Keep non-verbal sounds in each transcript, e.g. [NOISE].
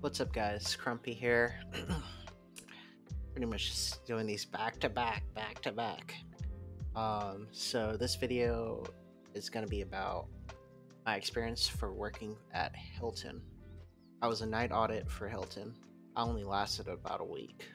What's up, guys? Krumpy here. [CLEARS THROAT] Pretty much just doing these back to back, back to back. Um, so this video is going to be about my experience for working at Hilton. I was a night audit for Hilton. I only lasted about a week.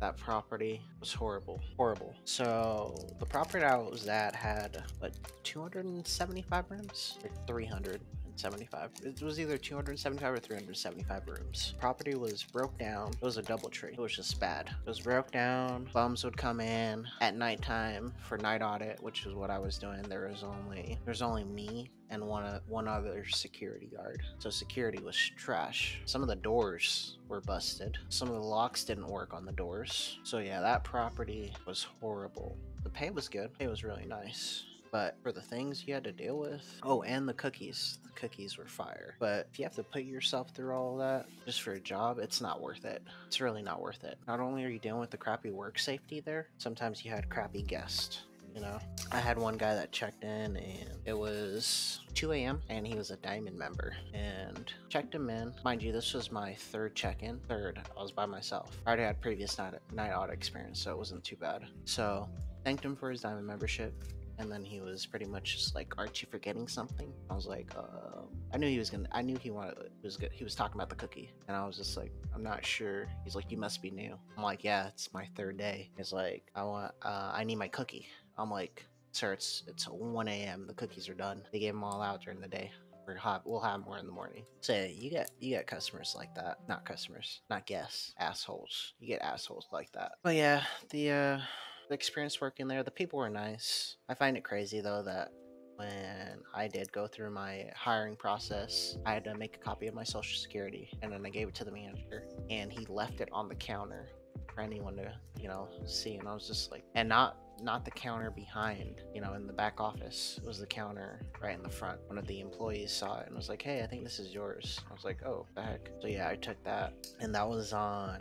That property was horrible, horrible. So the property I was at had what 275 rooms, like 300. 75. It was either 275 or 375 rooms. Property was broke down. It was a DoubleTree. It was just bad. It was broke down. Bums would come in at nighttime for night audit, which is what I was doing. There was only there's only me and one one other security guard. So security was trash. Some of the doors were busted. Some of the locks didn't work on the doors. So yeah, that property was horrible. The pay was good. It was really nice but for the things you had to deal with oh and the cookies the cookies were fire. But if you have to put yourself through all that just for a job it's not worth it. It's really not worth it. Not only are you dealing with the crappy work safety there sometimes you had crappy guests you know? I had one guy that checked in and it was 2 a.m and he was a diamond member and checked him in. Mind you this was my third check-in third i was by myself. I already had previous night, night audit experience so it wasn't too bad. So thanked him for his diamond membership and then he was pretty much just like, "Aren't you forgetting something?" I was like, uh, "I knew he was gonna. I knew he wanted. Was good. He was talking about the cookie, and I was just like, I'm not sure." He's like, "You must be new." I'm like, "Yeah, it's my third day." He's like, "I want. Uh, I need my cookie." I'm like, "Sir, it's it's 1 a.m. The cookies are done. They gave them all out during the day." We're hot. We'll have more in the morning. So you get you get customers like that. Not customers, not guests. Assholes. You get assholes like that. But yeah, the uh the experience working there. The people were nice. I find it crazy though that when I did go through my hiring process, I had to make a copy of my social security and then I gave it to the manager and he left it on the counter for anyone to, you know, see. And I was just like, and not not the counter behind, you know, in the back office. It was the counter right in the front. One of the employees saw it and was like, "Hey, I think this is yours." I was like, "Oh, the heck!" So yeah, I took that, and that was on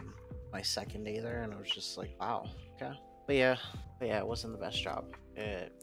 my second day there, and I was just like, "Wow, okay." But yeah, but yeah, it wasn't the best job. It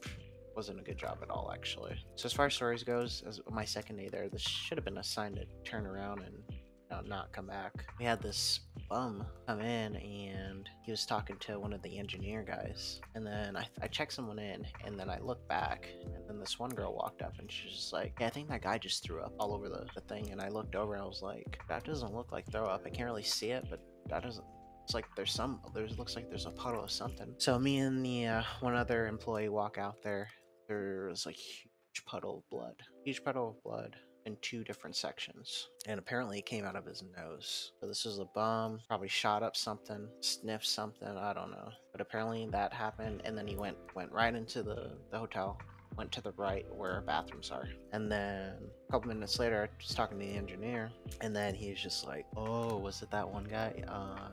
wasn't a good job at all, actually. So as far as stories goes, as my second day there, this should have been a sign to turn around and you know, not come back. We had this bum come in and he was talking to one of the engineer guys. And then I, I checked someone in and then I looked back and then this one girl walked up and she's just like, yeah, I think that guy just threw up all over the, the thing. And I looked over and I was like, that doesn't look like throw up. I can't really see it, but that doesn't it's like there's some there's looks like there's a puddle of something so me and the uh, one other employee walk out there there's like huge puddle of blood huge puddle of blood in two different sections and apparently it came out of his nose so this is a bum probably shot up something sniffed something i don't know but apparently that happened and then he went went right into the the hotel went to the right where bathrooms are. And then a couple minutes later, I was talking to the engineer, and then he was just like, "Oh, was it that one guy?" Uh,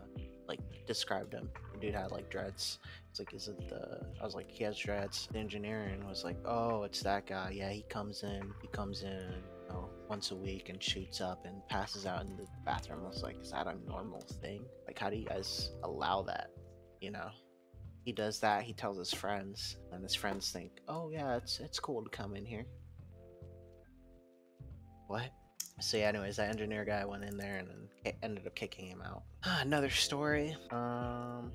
like described him. The dude had like dreads. It's like, is it the? I was like, he has dreads. The engineering was like, oh, it's that guy. Yeah, he comes in. He comes in. You know, once a week and shoots up and passes out in the bathroom. I was like, is that a normal thing? Like, how do you guys allow that? You know, he does that. He tells his friends, and his friends think, oh yeah, it's it's cool to come in here. What? So yeah, anyways, that engineer guy went in there and ended up kicking him out. [SIGHS] Another story. Um,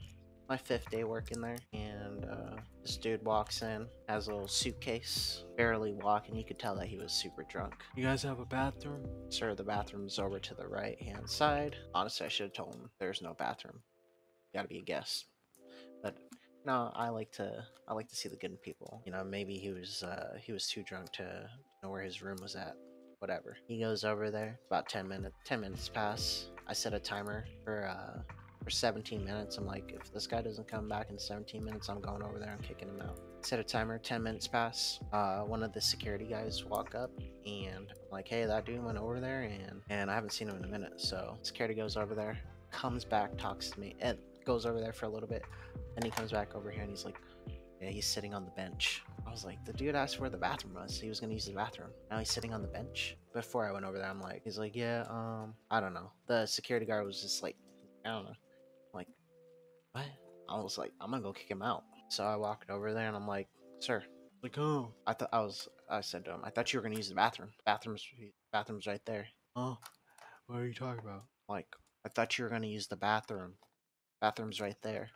my fifth day working there, and uh, this dude walks in, has a little suitcase, barely walking. You could tell that he was super drunk. You guys have a bathroom? Sir, the bathroom's over to the right hand side. Honestly, I should have told him there's no bathroom. You gotta be a guest. But no, I like to I like to see the good people. You know, maybe he was uh, he was too drunk to know where his room was at whatever. He goes over there. About 10 minutes. 10 minutes pass. I set a timer for uh for 17 minutes. I'm like, if this guy doesn't come back in 17 minutes, I'm going over there. I'm kicking him out. Set a timer. 10 minutes pass. Uh, one of the security guys walk up and I'm like, hey, that dude went over there and and I haven't seen him in a minute. So security goes over there, comes back, talks to me, and goes over there for a little bit. Then he comes back over here and he's like, yeah, he's sitting on the bench. I was like, the dude asked where the bathroom was. He was gonna use the bathroom. Now he's sitting on the bench. Before I went over there, I'm like, he's like, yeah, um, I don't know. The security guard was just like, I don't know. I'm like, what? I was like, I'm gonna go kick him out. So I walked over there and I'm like, sir, Like, oh, I thought I was. I said to him, I thought you were gonna use the bathroom. Bathrooms, bathrooms right there. oh, what are you talking about? Like, I thought you were gonna use the bathroom. Bathroom's right there.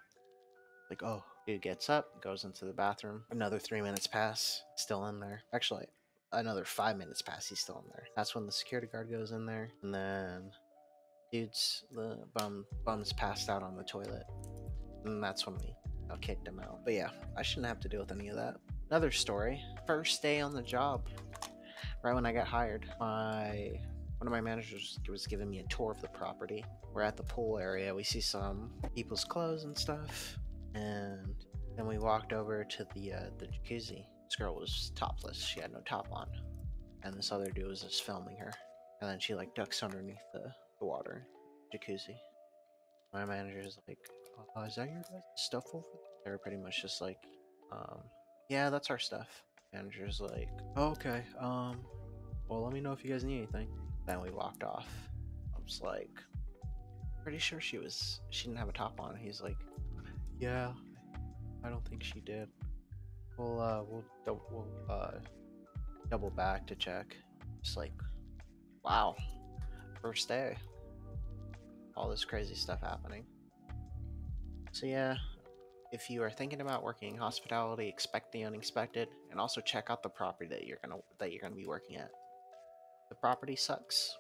Like, oh, dude gets up, goes into the bathroom. Another three minutes pass, still in there. Actually, another five minutes pass, he's still in there. That's when the security guard goes in there, and then dude's the bum bum's passed out on the toilet, and that's when we you know, kicked him out. But yeah, I shouldn't have to deal with any of that. Another story. First day on the job, right when I got hired, my one of my managers was giving me a tour of the property. We're at the pool area. We see some people's clothes and stuff, and then we walked over to the uh, the jacuzzi. This girl was topless. She had no top on, and this other dude was just filming her. And then she like ducks underneath the, the water jacuzzi. My manager's like, uh, "Is that your stuff over?" there?" They were pretty much just like, um, "Yeah, that's our stuff." Manager's like, Oh, okay. Um, well, let me know if you guys need anything. Then we walked off. I was like, pretty sure she was. She didn't have a top on. He's like, Yeah, I don't think she did. we'll uh, we'll we'll uh, double back to check. It's like, wow, first day. All this crazy stuff happening. So yeah, if you are thinking about working in hospitality, expect the unexpected, and also check out the property that you're gonna that you're gonna be working at. The property sucks.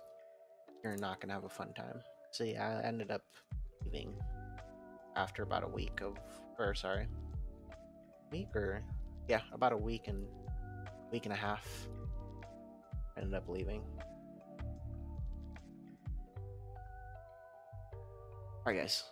You're not gonna have a fun time. So yeah, I ended up leaving after about a week of, or sorry, week or yeah, about a week and week and a half. I ended up leaving. Alright, guys.